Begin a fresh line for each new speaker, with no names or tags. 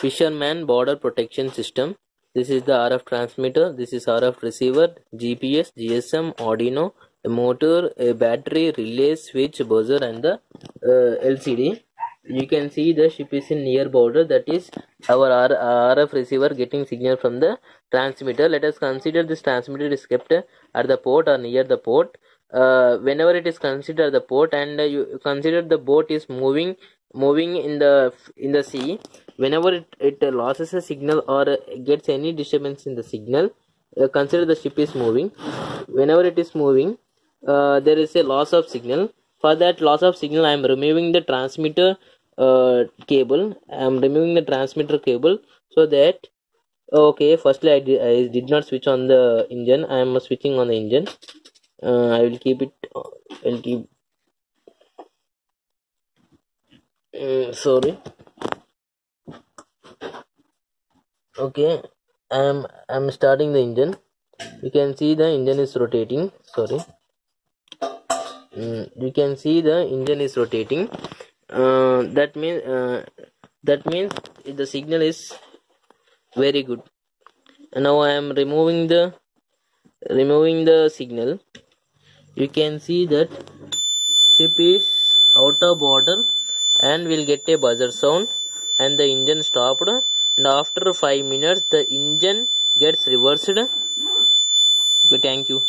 fisherman border protection system. This is the rf transmitter. This is rf receiver gps gsm arduino a motor a battery relay switch buzzer and the uh, lcd you can see the ship is in near border. That is our rf receiver getting signal from the transmitter. Let us consider this transmitter is kept at the port or near the port. Uh, whenever it is considered the port and uh, you consider the boat is moving moving in the in the sea whenever it, it loses a signal or gets any disturbance in the signal uh, consider the ship is moving. Whenever it is moving uh, there is a loss of signal. For that loss of signal i am removing the transmitter uh, cable. I am removing the transmitter cable so that okay firstly I did, I did not switch on the engine. I am switching on the engine. Uh, i will keep it i'll keep uh, sorry. Okay. I'm i'm starting the engine. You can see the engine is rotating. Sorry. Mm, you can see the engine is rotating. Uh, that means uh, that means the signal is very good. And now i am removing the removing the signal. You can see that ship is out of border and we'll get a buzzer sound. And the engine stopped. And after 5 minutes the engine gets reversed. Okay thank you